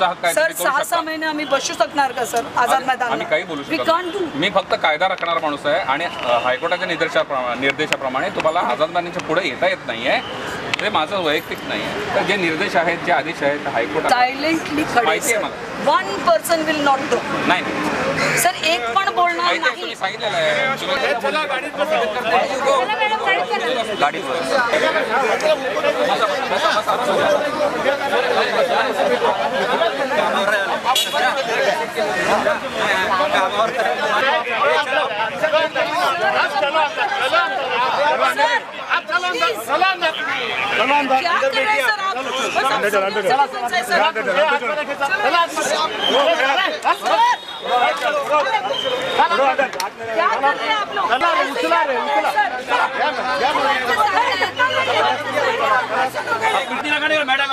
तुमचा हक्क आहे सर तुम्ही करू सहा शकता. सहा महिने आम्ही बसू शकणार का सर आझाद मैदान आम्ही काही बोलू वी शकत कांट डू नाही. मी फक्त कायदा राखणारा माणूस आहे आणि अ, हायकोर्टाच्या निर्देशा निर्देशाप्रमाणे तुम्हाला आझाद मैदानाच्या पुढे येता येत नाही आहे ते माझं वैयक्तिक नाही आहे तर जे निर्देश आहेत जे आदेश आहेत हायकोर्ट सायलेंटली खडे माहिती आहे one person will not do नाही. सर एक पण बोलणार आहे, नाही. तुम्ही सांगितलेलं आहे. तुम्ही- गाडीत बस. मैडम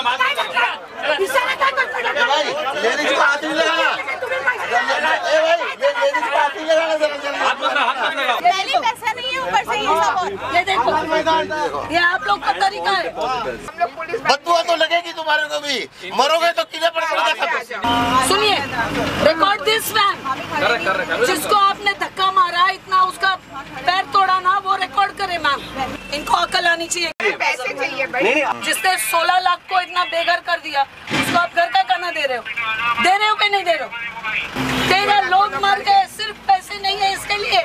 ये ये आप लोग का तरीका है। बदुआ तो लगेगी तुम्हारे को भी। मरोगे तो किले पर पड़ेगा सुनिए रिकॉर्ड दिस मैन जिसको आपने धक्का मारा इतना उसका पैर तोड़ा ना वो रिकॉर्ड करे मैम। इनको अकल आनी चाहिए। पैसे चाहिए जिसने 16 लाख को इतना बेघर कर दिया उसको आप घर का खाना दे रहे हो। दे रहे हो कि नहीं दे रहे हो? तेरह लोग मर गए सिर्फ़ पैसे नहीं है इसके लिए।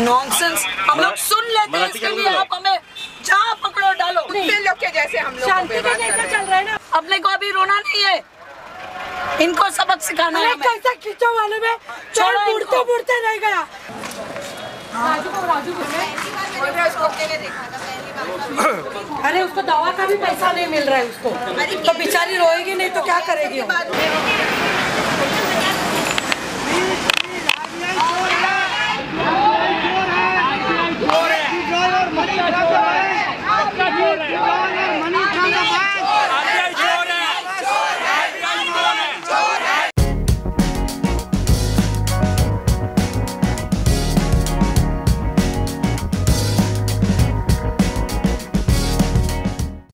नॉनसेंस हम लोग सुन लेते हैं इसके लिए आप हमें जहाँ पकड़ो डालो। कुत्ते लोग के जैसे हम लोग शांति के जैसे चल रहा है ना। अपने को अभी रोना नहीं है। इनको सबक सिखाना है कैसा खींचो है छोड़ो चोर। मुड़ते मुड़ते रह गया। बोल रहे उसको अकेले देखा था पहली बार। अरे उसको दवा का भी पैसा नहीं मिल रहा है उसको। तो बेचारी रोएगी नहीं तो क्या करेगी में